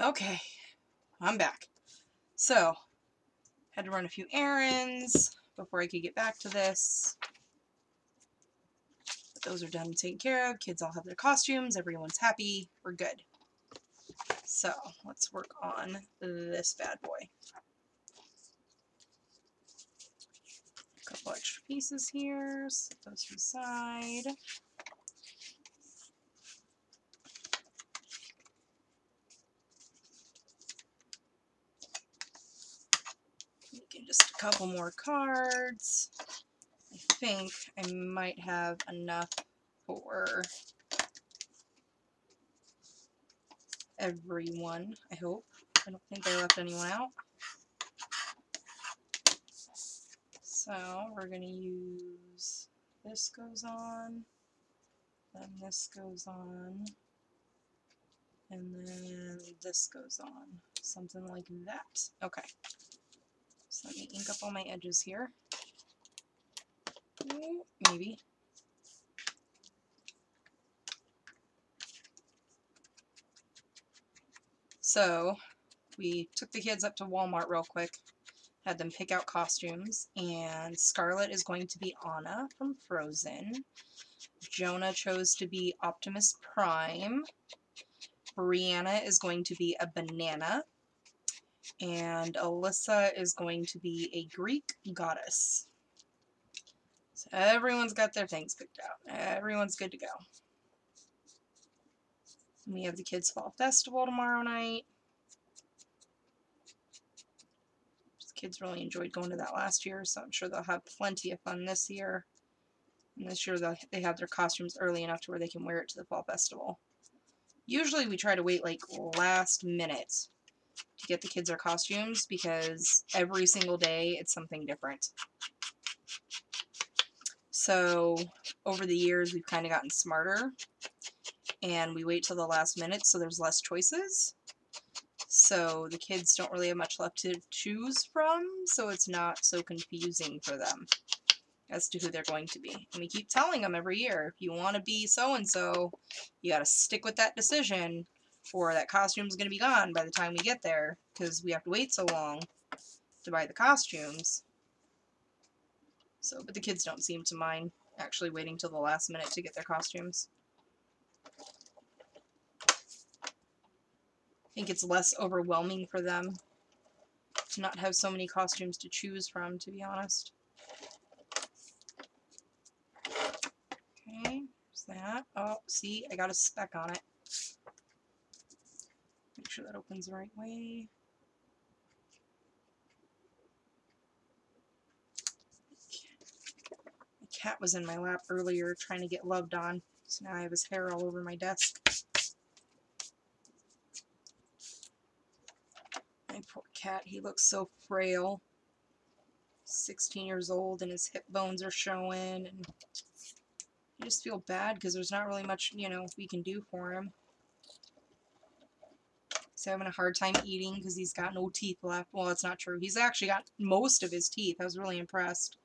Okay, I'm back. So, had to run a few errands before I could get back to this. But those are done and taken care of. Kids all have their costumes. Everyone's happy. We're good. So, let's work on this bad boy. A couple extra pieces here. Set those to the side. Making just a couple more cards. I think I might have enough for everyone, I hope. I don't think I left anyone out. So we're going to use, this goes on, then this goes on, and then this goes on. Something like that. Okay. So let me ink up all my edges here. Maybe. So we took the kids up to Walmart real quick, had them pick out costumes, and Scarlett is going to be Anna from Frozen. Jonah chose to be Optimus Prime. Brianna is going to be a banana. And Alyssa is going to be a Greek goddess. So everyone's got their things picked out. Everyone's good to go. We have the Kids Fall Festival tomorrow night. The kids really enjoyed going to that last year, so I'm sure they'll have plenty of fun this year. And this year they have their costumes early enough to where they can wear it to the Fall Festival. Usually we try to wait like last minute to get the kids their costumes because every single day it's something different. So over the years we've kind of gotten smarter and we wait till the last minute so there's less choices. So the kids don't really have much left to choose from, so it's not so confusing for them as to who they're going to be. And we keep telling them every year, if you want to be so-and-so, you got to stick with that decision, or that costume's going to be gone by the time we get there, because we have to wait so long to buy the costumes. So, but the kids don't seem to mind actually waiting till the last minute to get their costumes. I think it's less overwhelming for them to not have so many costumes to choose from, to be honest. Okay, there's that. Oh, see, I got a speck on it. Make sure that opens the right way. My cat was in my lap earlier trying to get loved on, so now I have his hair all over my desk. My poor cat, he looks so frail. 16 years old and his hip bones are showing and I just feel bad because there's not really much, you know, we can do for him. He's having a hard time eating because he's got no teeth left. Well, it's not true. He's actually got most of his teeth. I was really impressed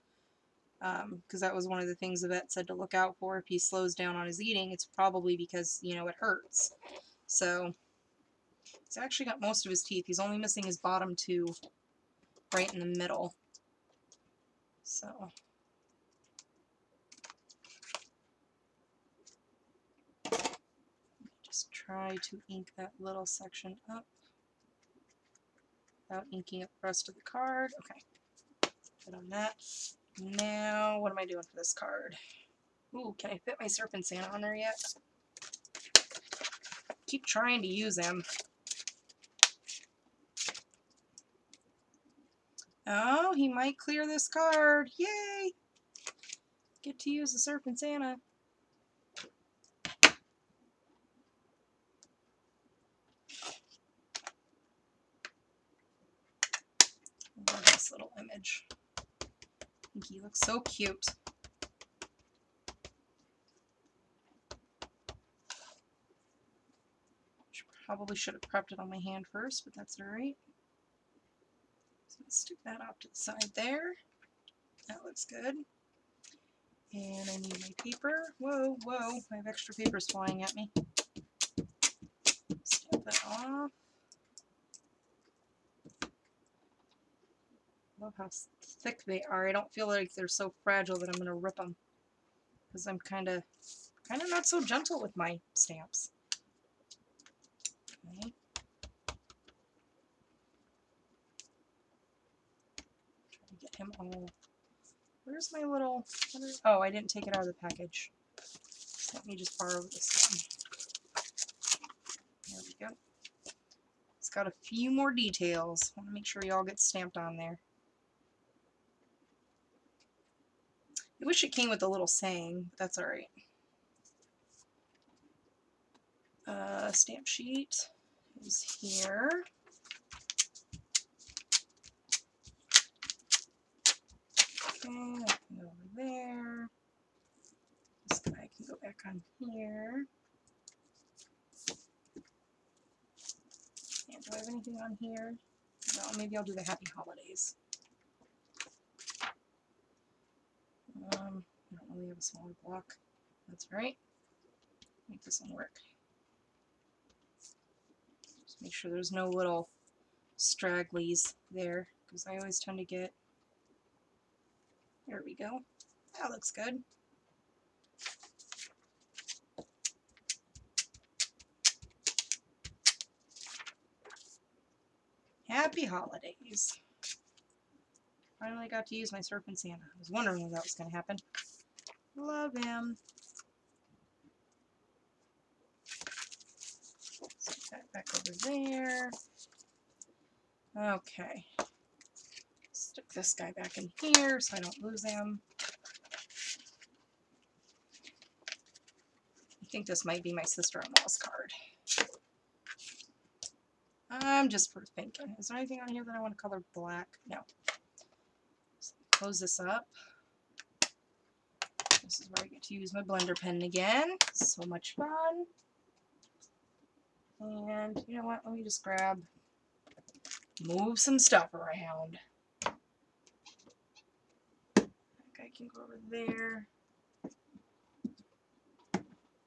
because um, that was one of the things the vet said to look out for. If he slows down on his eating, it's probably because, you know, it hurts. So, he's actually got most of his teeth. He's only missing his bottom two right in the middle. So, just try to ink that little section up without inking up the rest of the card. Okay, good on that. Now, what am I doing for this card? Ooh, can I fit my Surfin' Santa on there yet? Keep trying to use him. Oh, he might clear this card. Yay! Get to use the Surfin' Santa. love this little image. He looks so cute. Probably should have prepped it on my hand first, but that's alright. So stick that off to the side there. That looks good. And I need my paper. Whoa, whoa, I have extra papers flying at me. Stamp that off. How thick they are. I don't feel like they're so fragile that I'm going to rip them. Because I'm kind of kind of not so gentle with my stamps. Okay. Try to get him all. Where's my little? oh, I didn't take it out of the package. Let me just borrow this one. There we go. It's got a few more details. want to make sure y'all get stamped on there. I wish it came with a little saying, but that's alright. Uh, stamp sheet is here. Okay, over there. This guy can go back on here. And do I have anything on here? No, maybe I'll do the happy holidays. Um, I don't really have a smaller block. That's right. Make this one work. Just make sure there's no little stragglies there, because I always tend to get. There we go. That looks good. Happy holidays. Finally got to use my Surfin' Santa. I was wondering when that was going to happen. Love him. Stick that back over there. Okay. Stick this guy back in here so I don't lose him. I think this might be my sister-in-law's card. I'm just for thinking. Is there anything on here that I want to color black? No. Close this up. This is where I get to use my blender pen again. So much fun. And you know what? Let me just grab, move some stuff around. Guy can go over there.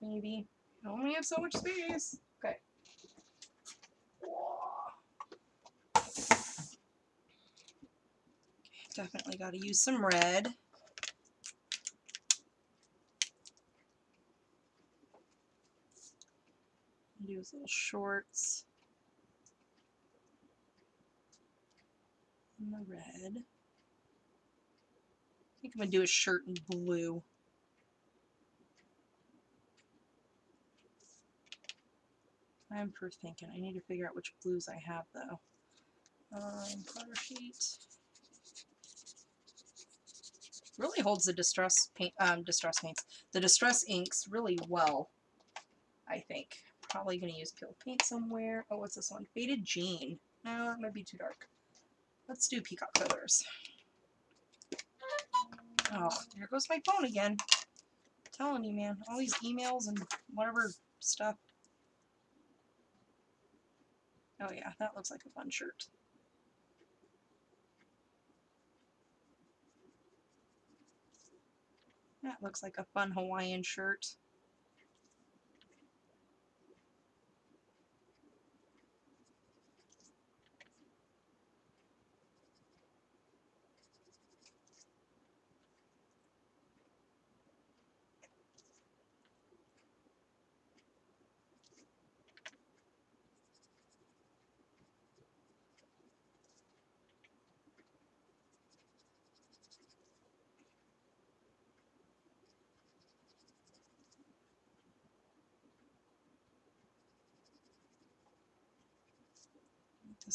Maybe. I only have so much space. Okay. Definitely got to use some red. Do his little shorts. And the red. I think I'm going to do a shirt in blue. I'm for thinking. I need to figure out which blues I have though. Um, sheet. Really holds the distress paint, um, distress paints, the distress inks really well. I think. Probably gonna use peeled paint somewhere. Oh, what's this one? Faded Jean. No, that might be too dark. Let's do peacock feathers. Oh, there goes my phone again. I'm telling you, man, all these emails and whatever stuff. Oh yeah, that looks like a fun shirt. That looks like a fun Hawaiian shirt.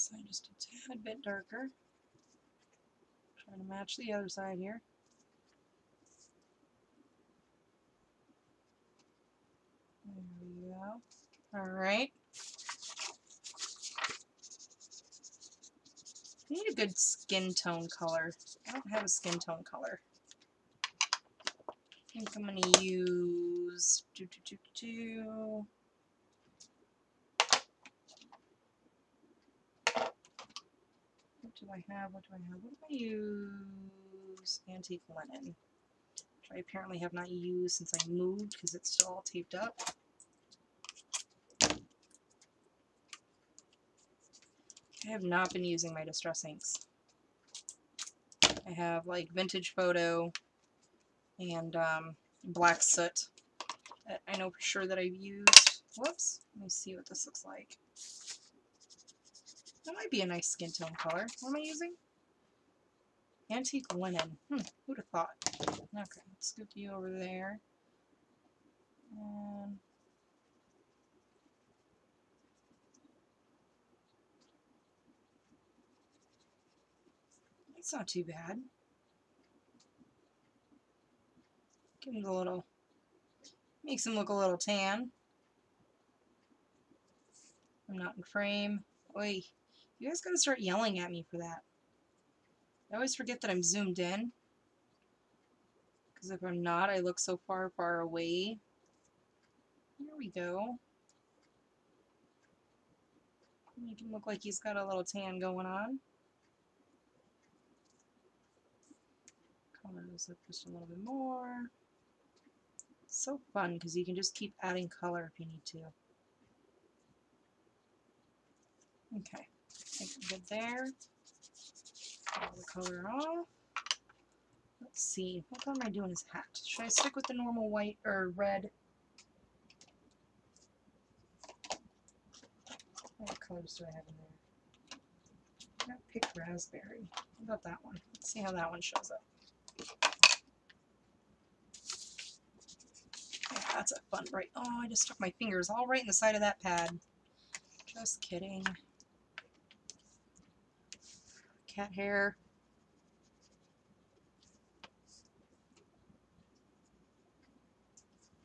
Side just a tad bit darker. Trying to match the other side here. There we go. Alright. I need a good skin tone color. I don't have a skin tone color. I think I'm going to use... Do, do, do, do, I have? What do I have? What do I use? Antique linen. Which I apparently have not used since I moved because it's still all taped up. I have not been using my distress inks. I have like vintage photo and um, black soot I know for sure that I've used. Whoops. Let me see what this looks like. That might be a nice skin tone color. What am I using? Antique linen. Hmm, who'd have thought? Okay, let's scoop you over there. And it's not too bad. Give him a little, makes him look a little tan. I'm not in frame. Oi, you guys gotta start yelling at me for that. I always forget that I'm zoomed in. Because if I'm not, I look so far, far away. There we go. Make him look like he's got a little tan going on. Color up just a little bit more. So fun because you can just keep adding color if you need to. Okay, I think I'm good there. All the color off. Let's see, what am I doing his hat? Should I stick with the normal white or red? What colors do I have in there? I got picked raspberry. How about that one? Let's see how that one shows up. Yeah, that's a fun right. Oh, I just stuck my fingers all right in the side of that pad. Just kidding. Cat hair.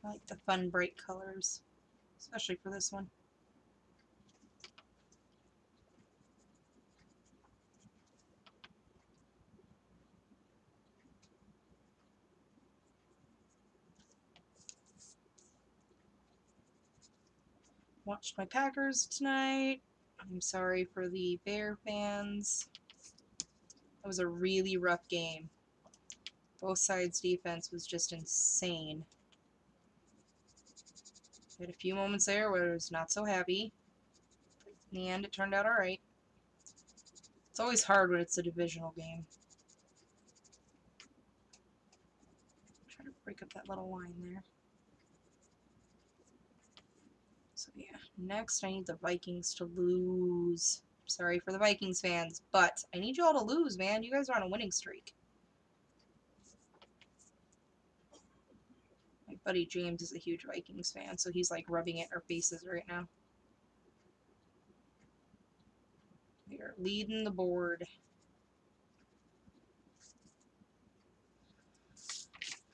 I like the fun bright colors, especially for this one. Watched my Packers tonight. I'm sorry for the Bear fans. It was a really rough game. Both sides' defense was just insane. Had a few moments there where I was not so happy. In the end, it turned out alright. It's always hard when it's a divisional game. Try to break up that little line there. So yeah, next I need the Vikings to lose. Sorry for the Vikings fans, but I need you all to lose, man. You guys are on a winning streak. My buddy James is a huge Vikings fan, so he's like rubbing it in our faces right now. We are leading the board.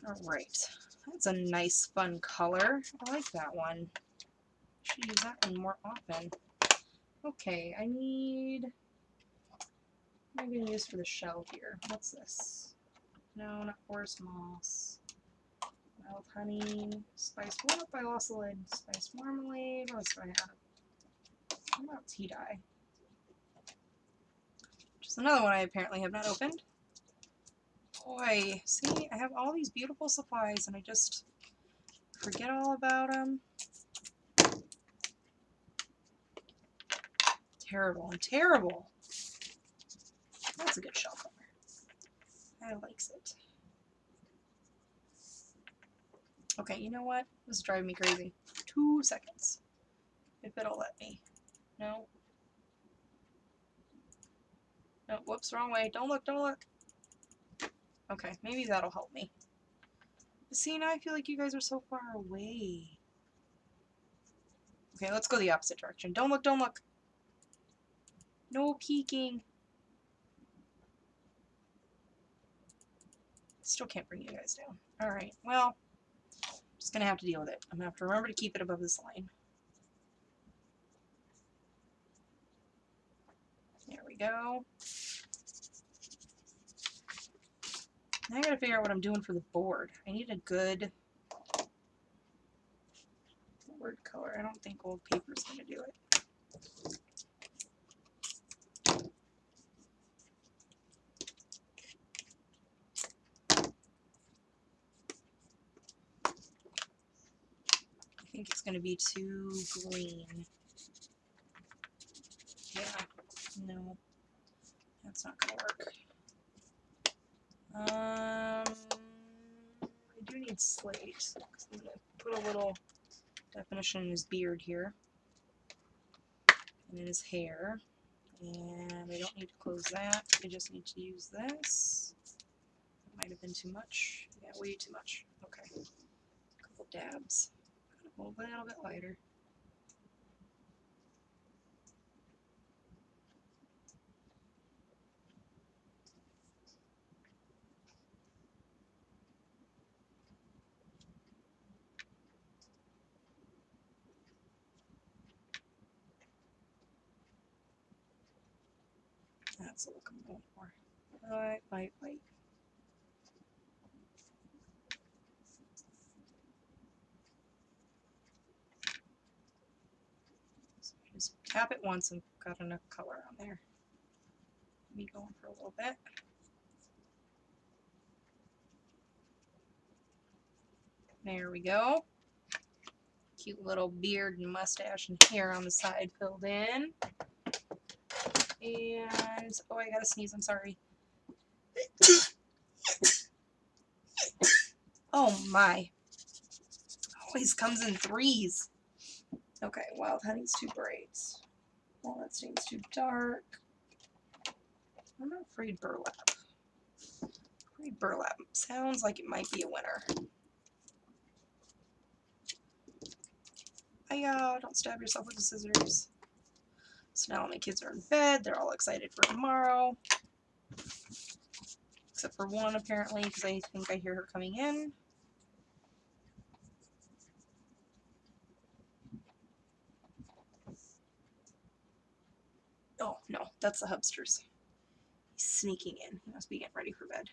Alright. That's a nice, fun color. I like that one. Should use that one more often. Okay, I need... What am I going to use for the shell here? What's this? No, not forest moss. Wild honey, spiced lost the lid. Spiced marmalade, what else do I have? How about tea dye? Just another one I apparently have not opened. Boy, see, I have all these beautiful supplies and I just forget all about them. Terrible, I'm terrible. That's a good shell color. I likes it. Okay, you know what? This is driving me crazy. Two seconds. If it'll let me. No. No, whoops, wrong way. Don't look, don't look. Okay, maybe that'll help me. See, now I feel like you guys are so far away. Okay, let's go the opposite direction. Don't look, don't look. No peeking. Still can't bring you guys down. Alright, well, just gonna have to deal with it. I'm gonna have to remember to keep it above this line. There we go. Now I gotta figure out what I'm doing for the board. I need a good board color. I don't think old paper's gonna do it. Think it's going to be too green. Yeah, no, that's not going to work. Um, I do need slate. I'm gonna put a little definition in his beard here. And in his hair. And I don't need to close that. I just need to use this. It Might have been too much. Yeah, way too much. Okay. A couple dabs. A little bit lighter. That's the look I'm going for. Light, light, light. So just tap it once and got enough color on there. Let Me go going for a little bit. There we go. Cute little beard and mustache and hair on the side filled in. And, oh, I gotta sneeze, I'm sorry. oh my. Always comes in threes. Okay, Wild Honey's too bright. Walnut Stain's too dark. I'm not frayed burlap. Frayed burlap sounds like it might be a winner. Hiya, don't stab yourself with the scissors. So now all my kids are in bed. They're all excited for tomorrow. Except for one, apparently, because I think I hear her coming in. Oh, no, that's the hubsters. He's sneaking in. He must be getting ready for bed.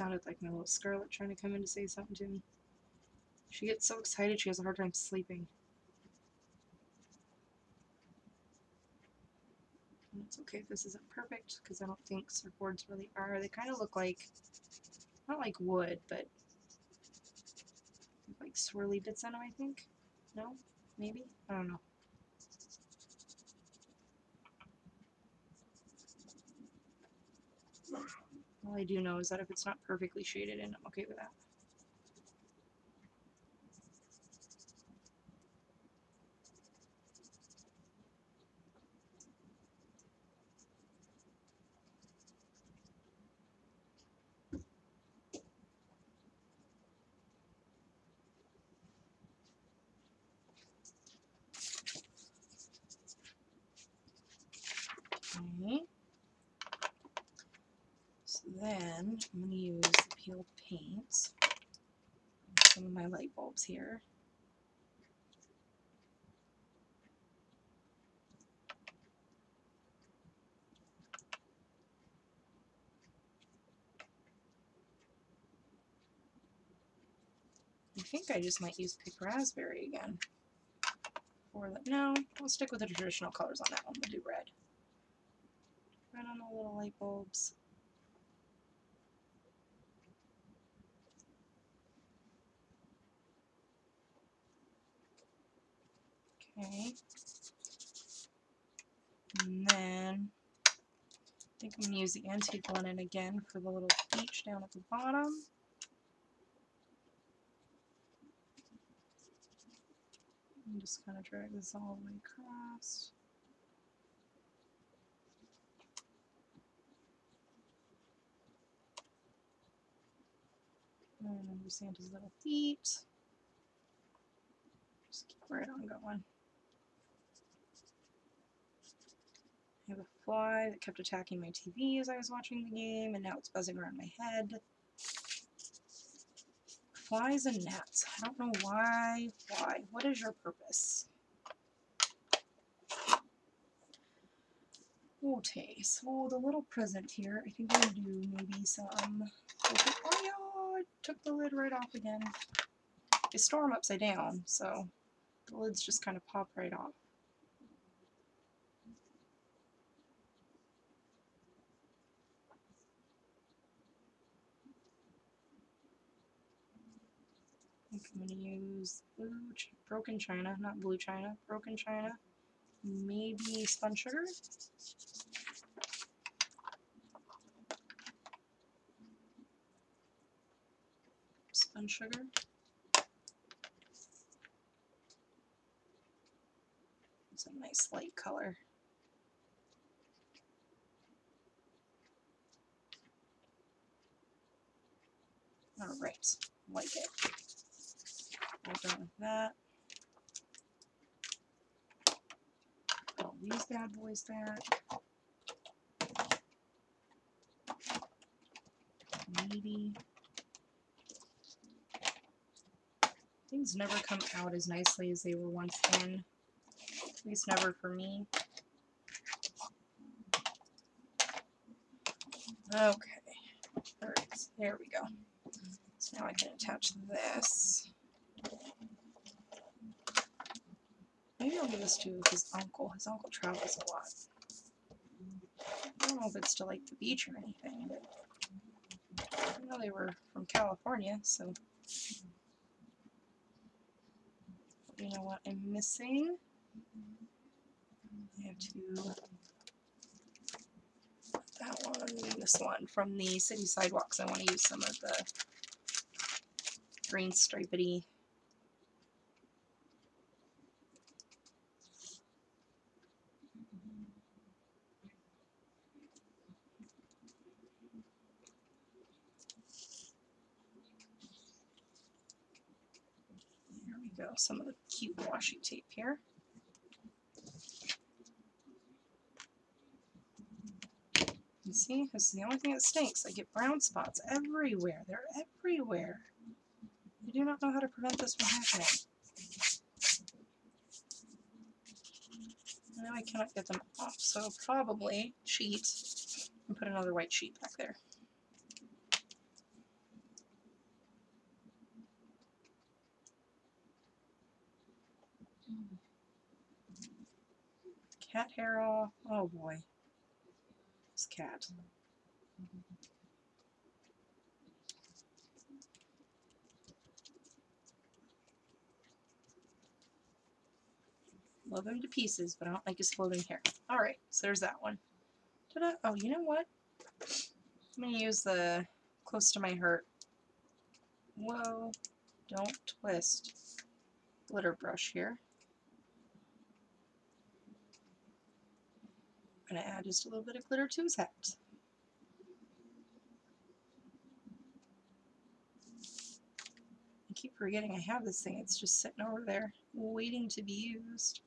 Sounded like my little Scarlett trying to come in to say something to me. She gets so excited she has a hard time sleeping. And it's okay if this isn't perfect because I don't think surfboards really are. They kind of look like, not like wood, but like swirly bits on them, I think. No? Maybe? I don't know. All I do know is that if it's not perfectly shaded in, I'm okay with that. Okay. Then I'm going to use the peeled paint some of my light bulbs here. I think I just might use picked raspberry again. For that, no, we'll stick with the traditional colors on that one. We'll do red. Red on the little light bulbs. Okay. And then I think I'm going to use the antique linen again for the little peach down at the bottom. And just kind of drag this all the way across. And Santa's little feet. Just keep right on going. I have a fly that kept attacking my TV as I was watching the game, and now it's buzzing around my head. Flies and gnats. I don't know why. Why? What is your purpose? Okay, so the little present here, I think I'm gonna do maybe some. Oh yeah, I took the lid right off again. I store them upside down, so the lids just kind of pop right off. Think I'm gonna use blue, ch- broken china, not blue china, broken china. Maybe spun sugar. Spun sugar. It's a nice light color. All right, like it. With that. These bad boys back. Maybe. Things never come out as nicely as they were once in. At least never for me. Okay. Alright, there we go. So now I can attach this. Maybe I'll give this to his uncle. His uncle travels a lot. I don't know if it's to like the beach or anything, I know they were from California, so you know what I'm missing? I have to that one and this one from the city sidewalks. I want to use some of the green stripedy There we go, some of the cute washi tape here. You see, this is the only thing that stinks. I get brown spots everywhere. They're everywhere. I do not know how to prevent this from happening. Now I cannot get them off, so probably cheat and put another white sheet back there. Cat hair off. Oh boy. This cat. Love him to pieces, but I don't like his floating hair. Alright, so there's that one. Oh, you know what? I'm going to use the close to my heart. Whoa. Don't twist. Glitter brush here. Going to add just a little bit of glitter to his hat. I keep forgetting I have this thing. It's just sitting over there waiting to be used.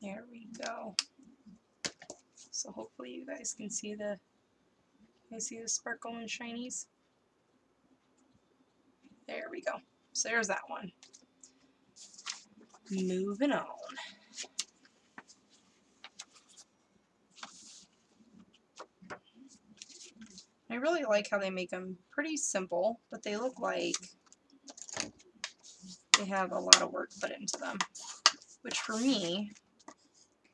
There we go. So hopefully you guys can see the you see the sparkle and shinies. There we go. So there's that one. Moving on. I really like how they make them pretty simple, but they look like they have a lot of work put into them. Which for me,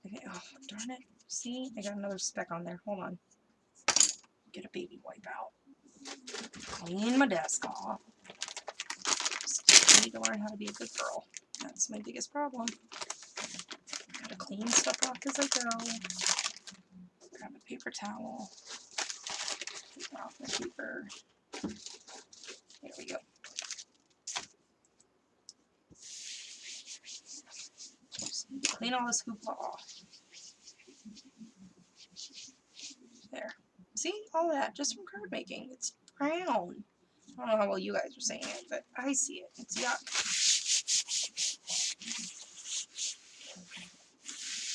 okay, oh darn it. See, I got another speck on there. Hold on. Get a baby wipe out. Clean my desk off. Just need to learn how to be a good girl. That's my biggest problem. Gotta clean stuff off as I go. Grab a paper towel. Take off the paper. There we go. Clean all this hoopla off. There. See? All that just from card making. It's brown. I don't know how well you guys are saying it, but I see it. It's yuck.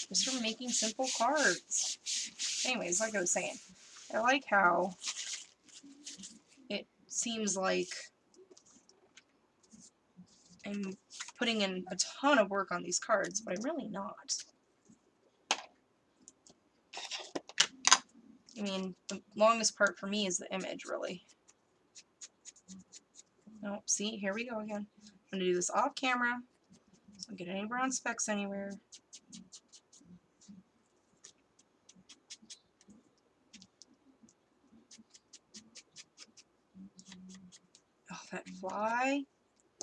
Just from making simple cards. Anyways, like I was saying, I like how it seems like I'm putting in a ton of work on these cards, but I'm really not. I mean, the longest part for me is the image, really. Nope, see, here we go again. I'm going to do this off camera, so don't get any brown specks anywhere. Oh, that fly,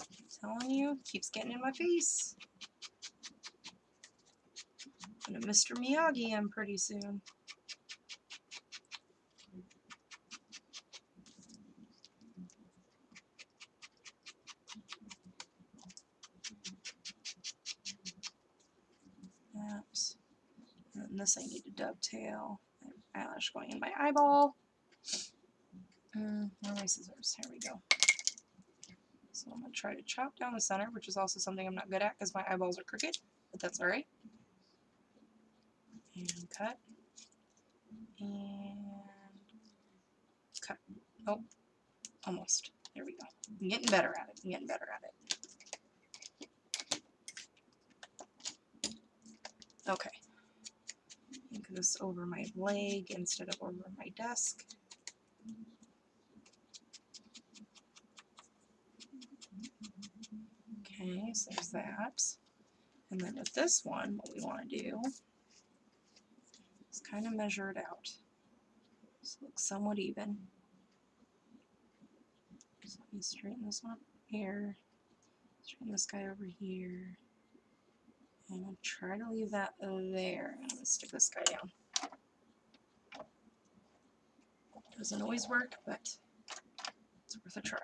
I'm telling you, keeps getting in my face. Gonna Mr. Miyagi him pretty soon. Oops. And this I need to dovetail. Eyelash going in my eyeball. Mm, where are my scissors? Here we go. So I'm going to try to chop down the center, which is also something I'm not good at because my eyeballs are crooked, but that's alright. And cut. And cut. Oh, almost. There we go. I'm getting better at it. I'm getting better at it. Okay. Move this over my leg instead of over my desk. Okay, so there's that. And then with this one, what we want to do is kind of measure it out. So it looks somewhat even. So let me straighten this one here. Straighten this guy over here. I'm going to try to leave that there. I'm going to stick this guy down. Doesn't always work, but it's worth a try.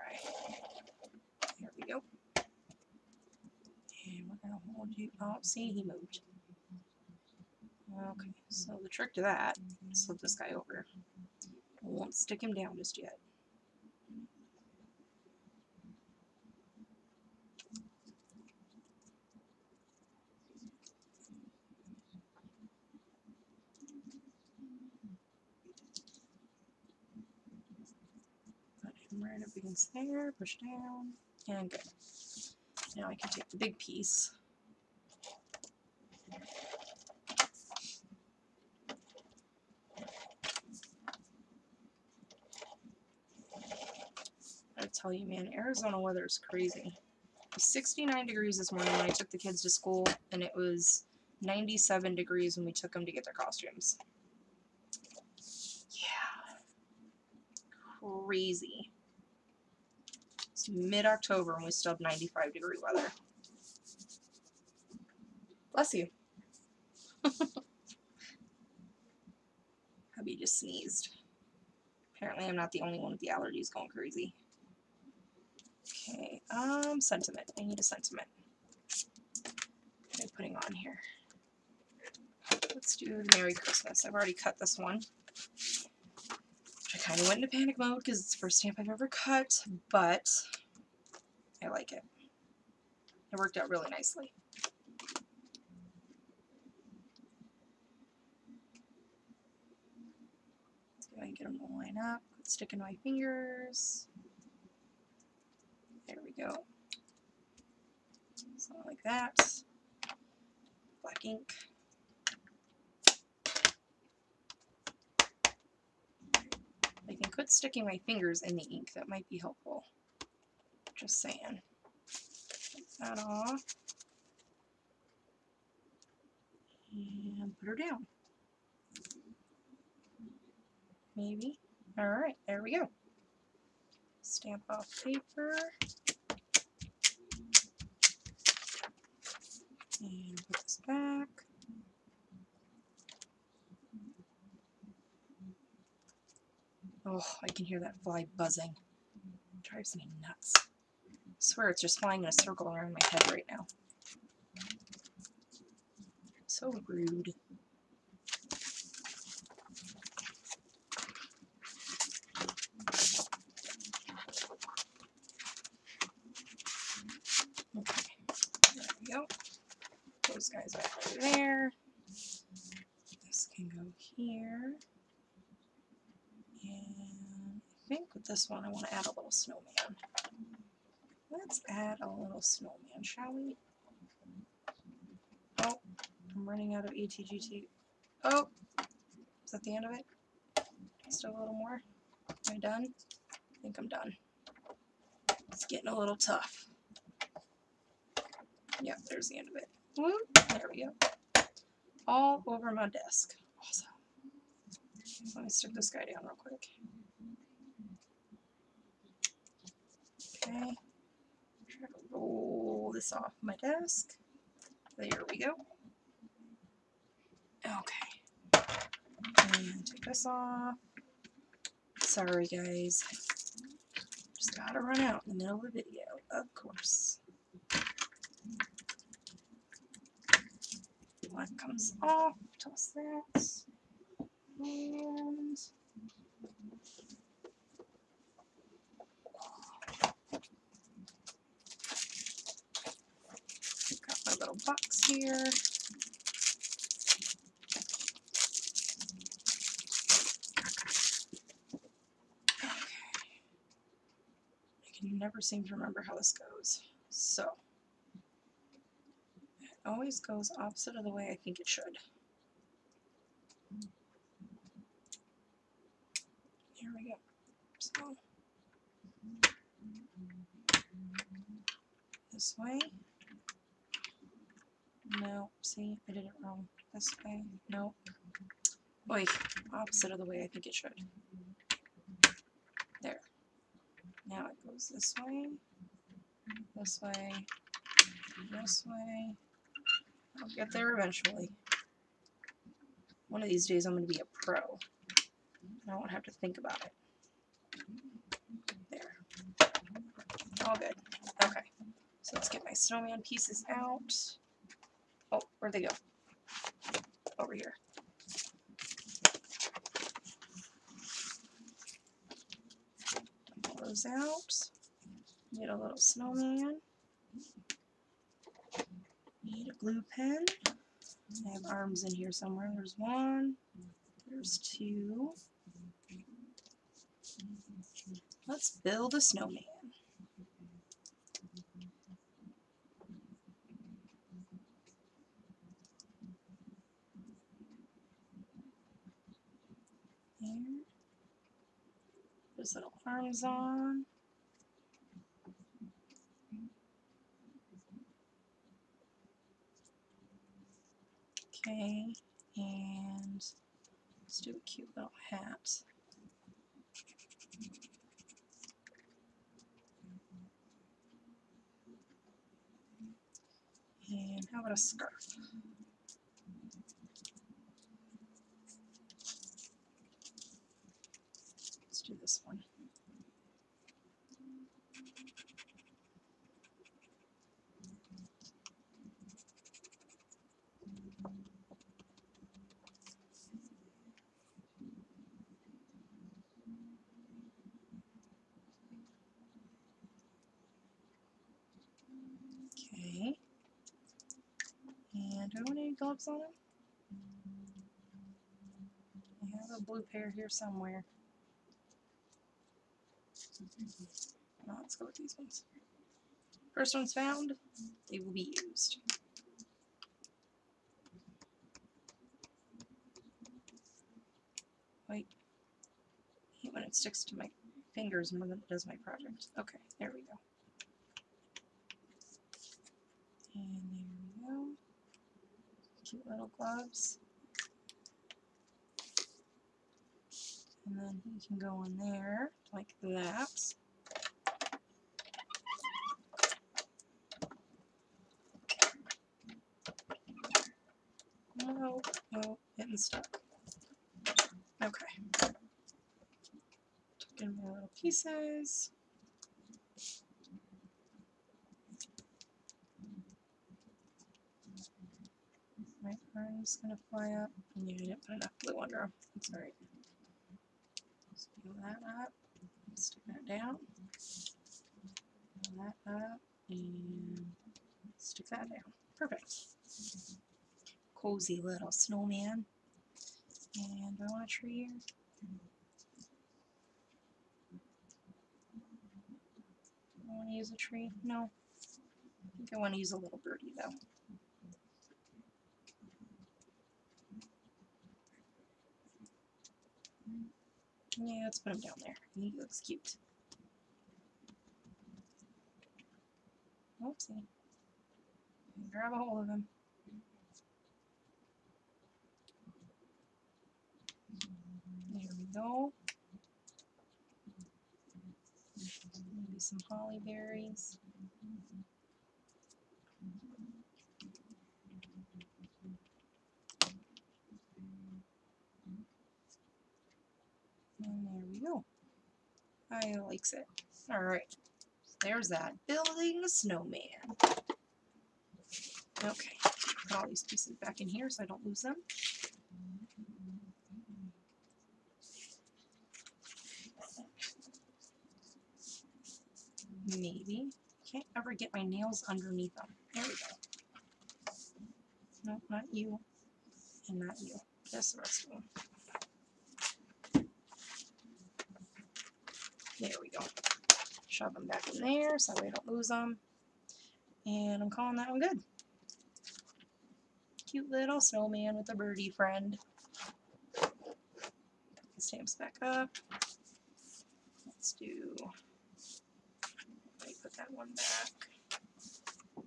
Here we go. And we're going to hold you. Oh, see, he moved. Okay, so the trick to that, flip this guy over. I won't stick him down just yet. Up against there, push down, and good. Now I can take the big piece. I tell you, man, Arizona weather is crazy. 69 degrees this morning when I took the kids to school, and it was 97 degrees when we took them to get their costumes. Yeah. Crazy. Mid-October and we still have 95 degree weather. Bless you. Hubby just sneezed. Apparently I'm not the only one with the allergies going crazy. Okay, um, sentiment. I need a sentiment. What am I putting on here? Let's do Merry Christmas. I've already cut this one. I kind of went into panic mode because it's the first stamp I've ever cut, but I like it. It worked out really nicely. Let's go and get them to line up. Quit sticking my fingers. There we go. Something like that. Black ink. I can quit sticking my fingers in the ink. That might be helpful. Just saying. Take that off. And put her down. Maybe. Alright, there we go. Stamp off paper. And put this back. Oh, I can hear that fly buzzing. It drives me nuts. I swear it's just flying in a circle around my head right now. So rude. Okay, there we go. Those guys back over there. This can go here. This one I want to add a little snowman. Let's add a little snowman, shall we? Oh, I'm running out of ETGT. Oh, is that the end of it? Still a little more? Am I done? I think I'm done. It's getting a little tough. Yep, there's the end of it. Whoop, there we go. All over my desk. Awesome. Let me stick this guy down real quick. Okay. Try to roll this off my desk. There we go. Okay. And take this off. Sorry guys. Just gotta run out in the middle of the video, of course. One comes off, toss that. And got my little box here. Okay. I can never seem to remember how this goes. So, it always goes opposite of the way I think it should. Here we go. So, this way. No, see, I did it wrong. This way, nope. Oi, opposite of the way I think it should. There. Now it goes this way, this way, this way. I'll get there eventually. One of these days I'm going to be a pro. And I won't have to think about it. There. All good. Okay. So let's get my snowman pieces out. Oh, where'd they go? Over here. Pull those out. Need a little snowman. Need a glue pen. I have arms in here somewhere. There's one. There's two. Let's build a snowman. There. Put his little arms on. Okay, and let's do a cute little hat. And how about a scarf? Let's do this one. Okay. Any gloves on him? I have a blue pair here somewhere. No, let's go with these ones. First one's found, they will be used. Wait. I hate when it sticks to my fingers more than it does my project. Okay, there we go. And. Cute little gloves. And then he can go in there like that. No, no, getting stuck. Okay. Took in my little pieces. My arm's gonna fly up. And you didn't put enough glue under them. It's alright. Just peel that up. Stick that down. Peel that up. And stick that down. Perfect. Cozy little snowman. And I want a tree here? I want to use a tree? No. I think I want to use a little birdie though. Yeah, let's put him down there. He looks cute. Oopsie. Grab a hold of him. There we go. Maybe some holly berries. And there we go. I likes it. Alright. There's that. Building snowman. Okay. Put all these pieces back in here so I don't lose them. Maybe. Can't ever get my nails underneath them. There we go. No, not you. And not you. Just the rest of them. There we go. Shove them back in there so we don't lose them. And I'm calling that one good. Cute little snowman with a birdie friend. Put the stamps back up. Let's do let me put that one back.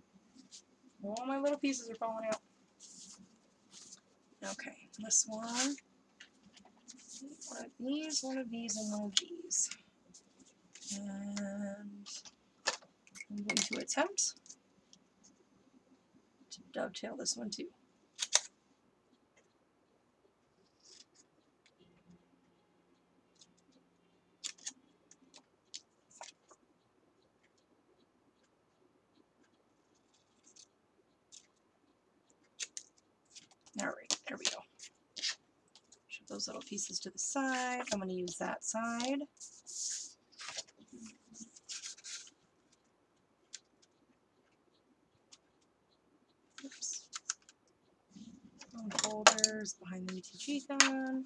All my little pieces are falling out. Okay, this one. One of these, one of these, and one of these. And I'm going to attempt to dovetail this one too. Alright, there we go. Shove those little pieces to the side. I'm going to use that side. Oops. Phone folders behind the ATG gun.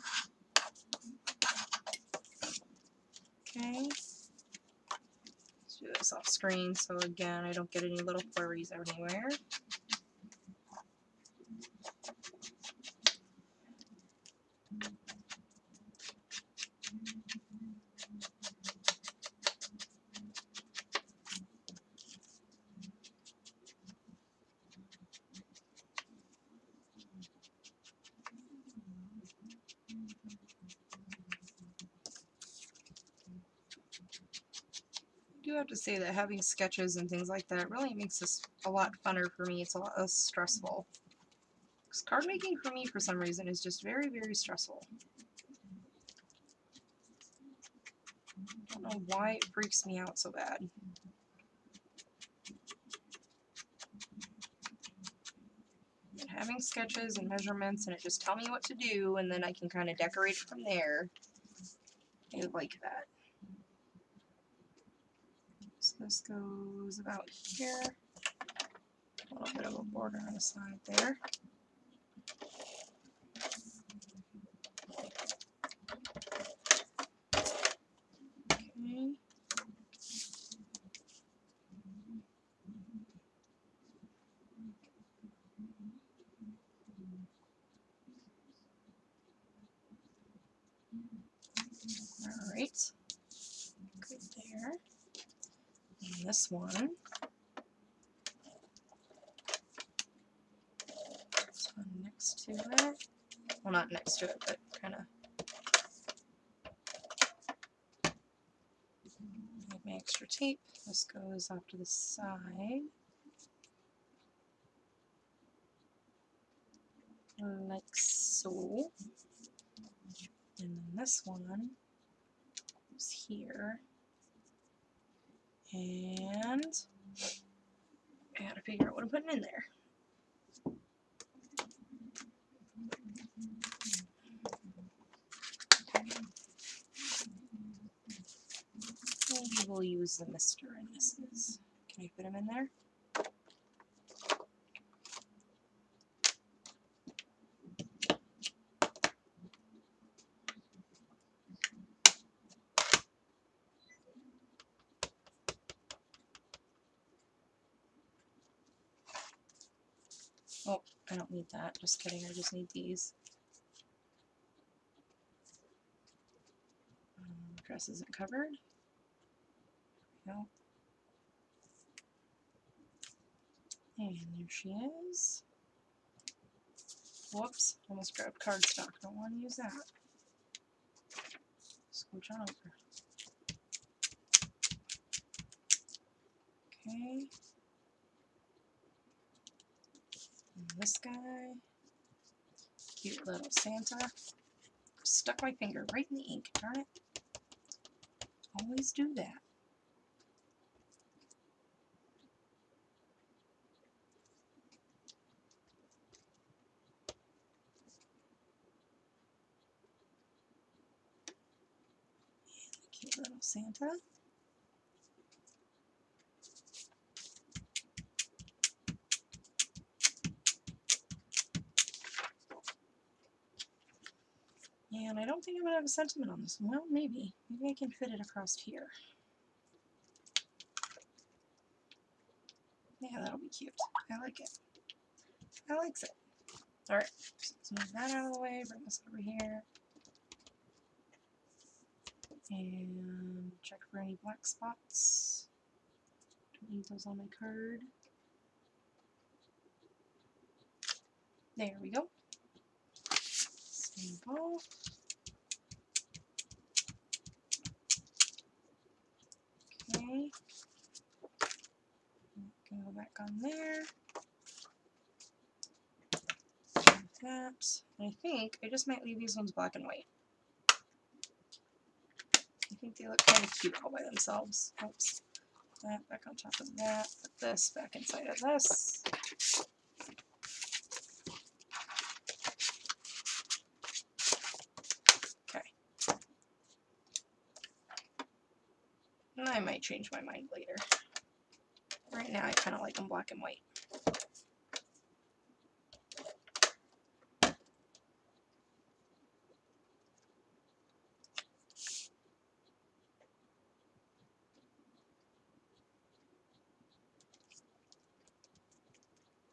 Okay. Let's do this off screen so again I don't get any little flurries anywhere. To say that having sketches and things like that really makes this a lot funner for me. It's a lot less stressful. Because card making for me, for some reason, is just very, very stressful. I don't know why it freaks me out so bad. And having sketches and measurements and it just tell me what to do and then I can kind of decorate from there. I like that. This goes about here. A little bit of a border on the side there. Okay. All right. Good there. And this one. This one next to it. Well, not next to it, but kind of. Make my extra tape. This goes off to the side. Like so. And then this one goes here. And I gotta figure out what I'm putting in there. Maybe we'll use the Mr. and Mrs. Can you fit them in there? Oh, I don't need that. Just kidding. I just need these. Um, dress isn't covered. No. And there she is. Whoops, almost grabbed cardstock. Don't want to use that. Scooch on over. Okay. And this guy. Cute little Santa. Stuck my finger right in the ink, darn it. Always do that. Cute little Santa. Think I'm going to have a sentiment on this one. Well, maybe. Maybe I can fit it across here. Yeah, that'll be cute. I like it. I likes it. Alright, let's move that out of the way, bring this over here. And check for any black spots. Don't need those on my card. There we go. Snip Okay. Go back on there. And I think I just might leave these ones black and white. I think they look kind of cute all by themselves. Oops. That back on top of that. Put this back inside of this. Might change my mind later. Right now I kind of like them black and white.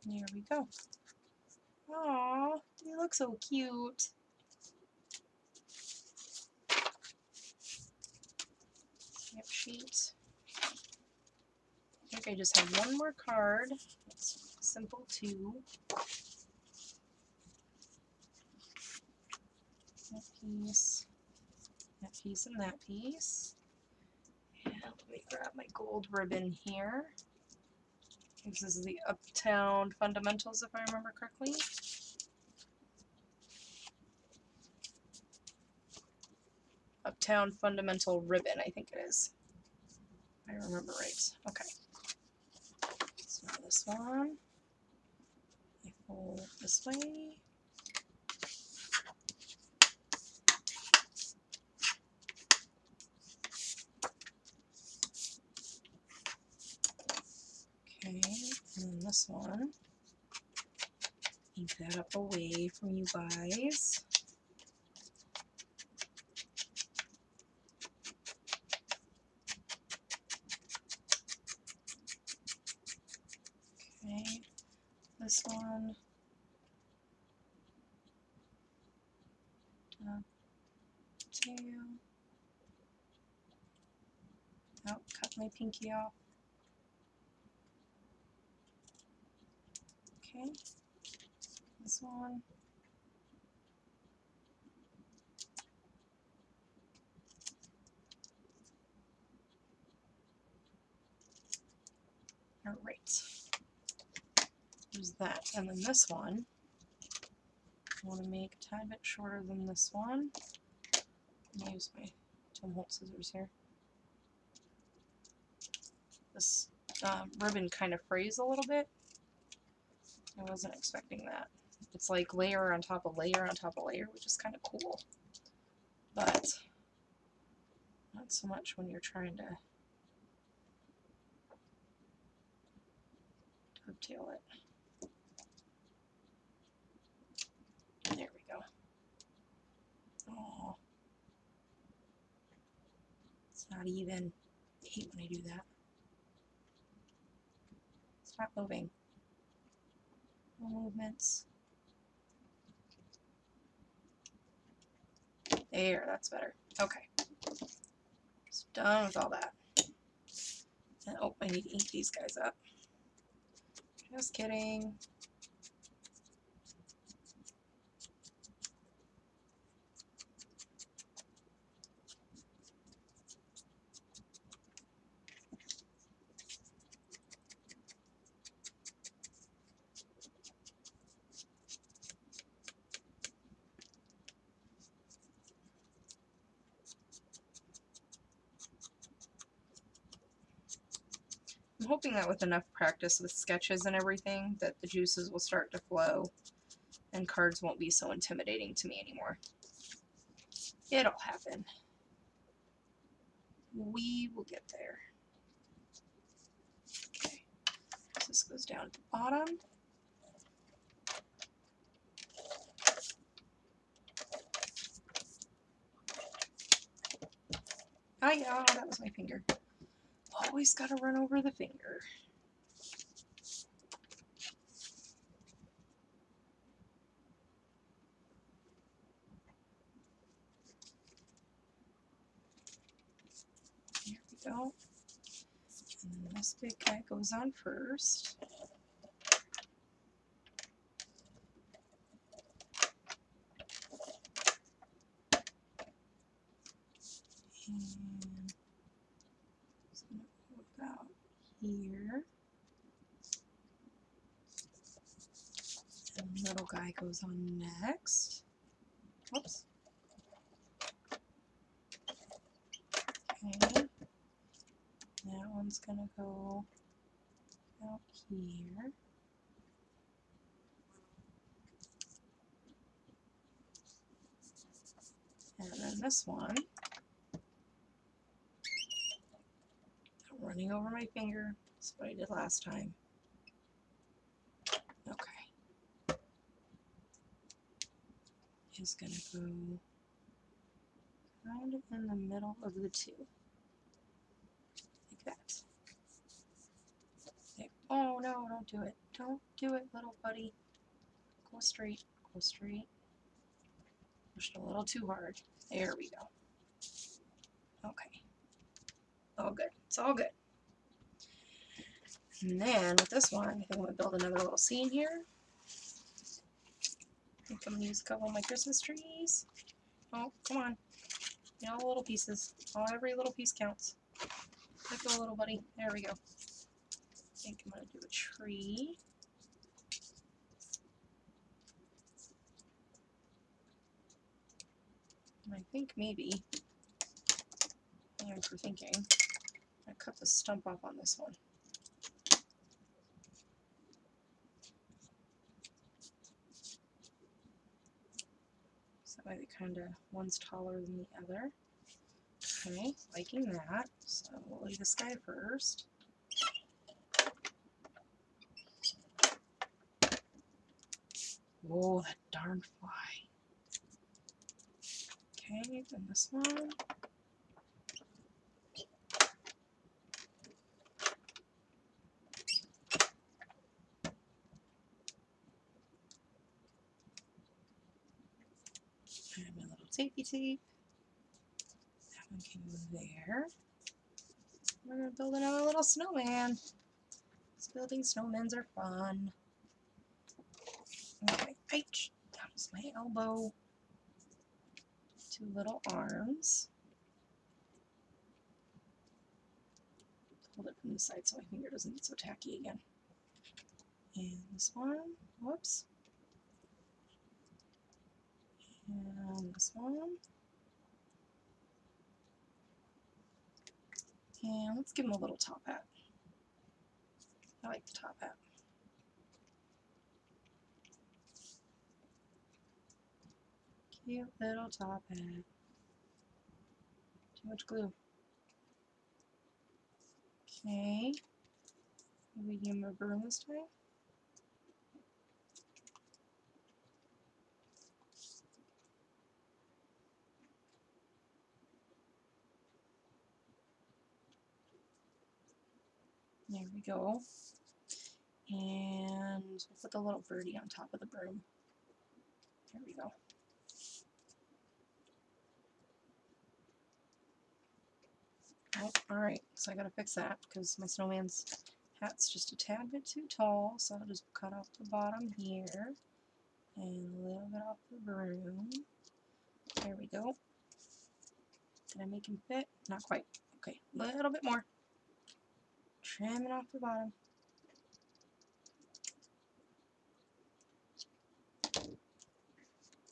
There we go. Aw, you look so cute. Sheet. I think I just have one more card. It's simple too. That piece, that piece, and that piece. And let me grab my gold ribbon here. This is the Uptown Fundamentals, if I remember correctly. Uptown Fundamental Ribbon, I think it is. I remember right. Okay. So now this one, I fold this way. Okay, and then this one, ink that up away from you guys. Okay, this one. Uh, tail. Oh, cut my pinky off. Okay, this one. All right. There's that. And then this one, want to make a tad bit shorter than this one. Use my Tim Holtz scissors here. This uh, ribbon kind of frays a little bit. I wasn't expecting that. It's like layer on top of layer on top of layer, which is kind of cool. But not so much when you're trying to dovetail it. There we go. Oh, it's not even. I hate when I do that. Stop moving. No movements. There, that's better. Okay. Just done with all that. And, oh, I need to ink these guys up. Just kidding. Hoping that with enough practice with sketches and everything that the juices will start to flow and cards won't be so intimidating to me anymore. It'll happen. We will get there. Okay, this goes down at the bottom. Oh yeah, that was my finger. Always gotta run over the finger. There we go. And then this big guy goes on first. And it's gonna go about here. And the little guy goes on next. Whoops. Okay. That one's gonna go out here. And then this one I'm running over my finger. That's what I did last time. Okay. Is going to go kind of in the middle of the two. Like that. Oh no, don't do it. Don't do it, little buddy. Go straight. Go straight. Pushed a little too hard. There we go. Okay. All good. It's all good. And then with this one, I think I'm going to build another little scene here. I think I'm to use a couple of my Christmas trees. Oh, come on. You know, little pieces. Oh, every little piece counts. Let go, little buddy. There we go. I think I'm to do a tree. And I think maybe, and for thinking, I cut the stump off on this one. They kind of, one's taller than the other. Okay, liking that. So we'll leave this guy first. Oh, that darn fly. Okay, then this one. And my little safety tape. That one can go there. We're gonna build another little snowman. Building snowmans are fun. Okay, H. That was my elbow. Two little arms. Hold it from the side so my finger doesn't get so tacky again. And this one, whoops. And this one. And let's give him a little top hat. I like the top hat. Cute little top hat. Too much glue. Okay. Maybe give him a burn this time. There we go. And we'll put the little birdie on top of the broom. There we go. Oh, alright, so I gotta fix that because my snowman's hat's just a tad bit too tall, so I'll just cut off the bottom here and a little bit off the broom. There we go. Did I make him fit? Not quite. Okay, a little bit more. Trimming off the bottom.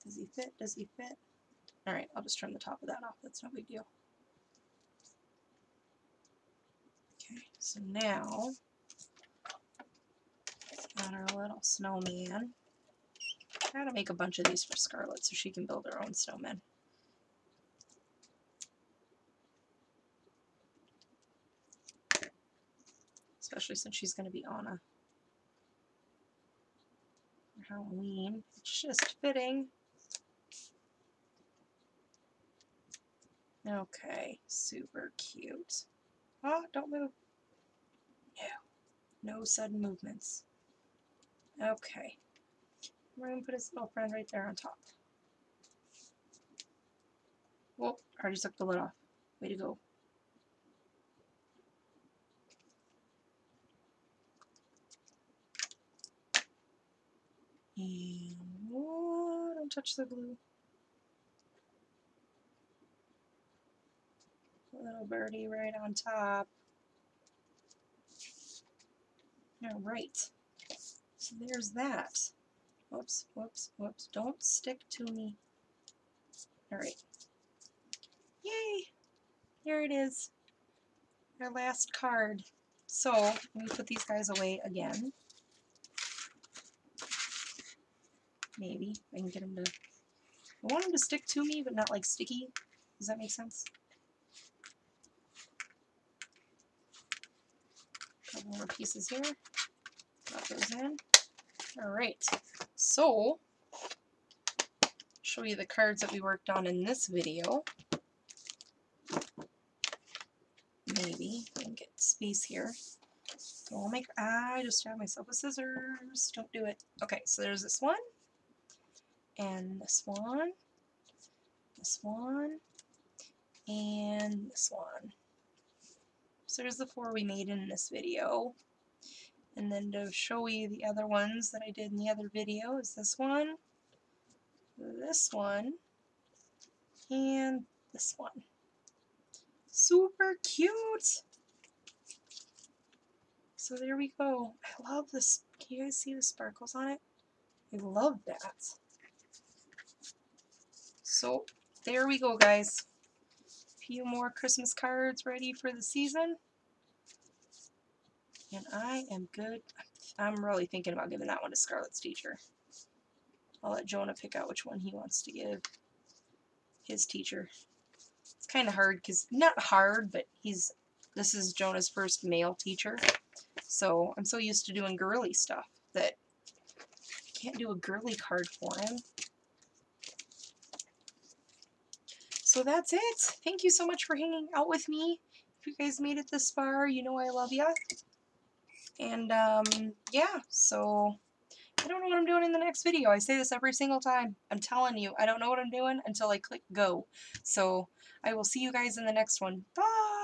Does he fit? Does he fit? Alright, I'll just trim the top of that off. That's no big deal. Okay, so now, got our little snowman. I gotta make a bunch of these for Scarlett so she can build her own snowman. Especially since she's gonna be Anna for Halloween. It's just fitting. Okay, super cute. Oh, don't move. No. No sudden movements. Okay. We're going to put his little friend right there on top. Whoop, I already took the lid off. Way to go. And, whoa, don't touch the glue. Little birdie right on top. Alright. So there's that. Whoops, whoops, whoops. Don't stick to me. Alright. Yay! Here it is. Our last card. So, let me put these guys away again. Maybe. I can get them to... I want them to stick to me, but not like sticky. Does that make sense? Couple more pieces here. Drop those in. Alright, so show you the cards that we worked on in this video. Maybe I can get space here. I'll make, I just stabbed myself with scissors. Don't do it. Okay, so there's this one, and this one, this one, and this one. So there's the four we made in this video. And then to show you the other ones that I did in the other video is this one, this one, and this one. Super cute! So there we go. I love this. Can you guys see the sparkles on it? I love that. So there we go, guys. A few more Christmas cards ready for the season. And I am good. I'm really thinking about giving that one to Scarlett's teacher. I'll let Jonah pick out which one he wants to give his teacher. It's kind of hard because, not hard, but he's, this is Jonah's first male teacher. So I'm so used to doing girly stuff that I can't do a girly card for him. So that's it. Thank you so much for hanging out with me. If you guys made it this far, you know I love you. And, um, yeah, so I don't know what I'm doing in the next video. I say this every single time. I'm telling you, I don't know what I'm doing until I click go. So I will see you guys in the next one. Bye!